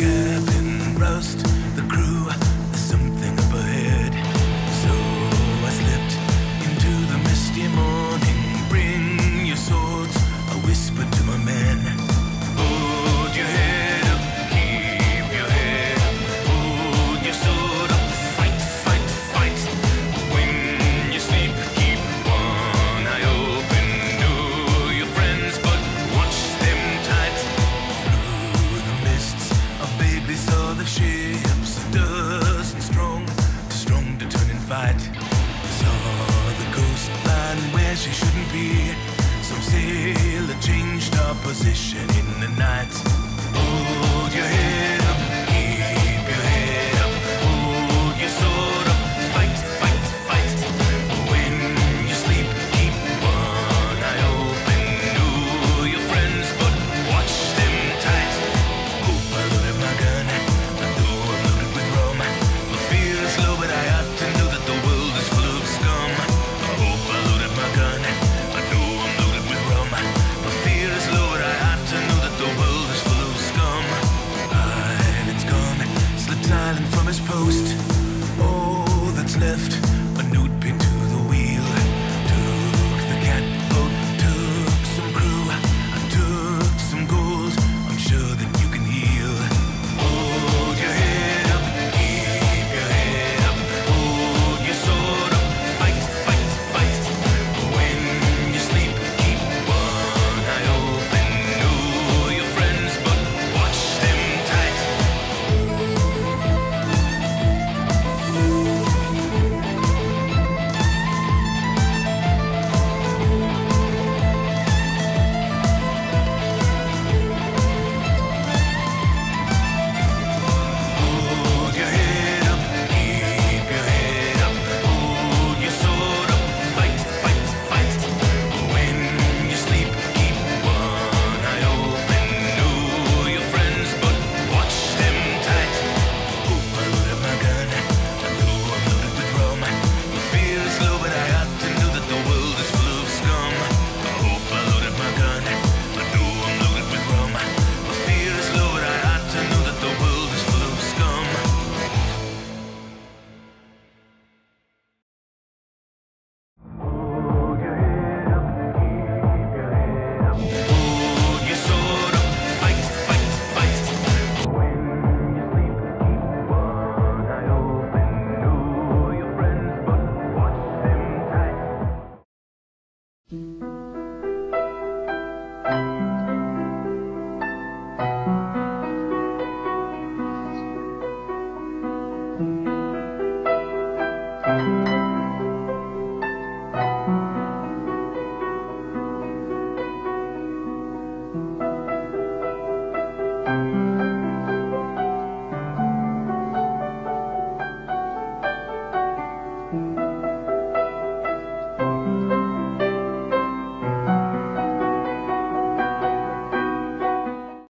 Yeah. ships are dust and strong, too strong to turn and fight. Saw the coastline where she shouldn't be. Some sailor changed our position in the night.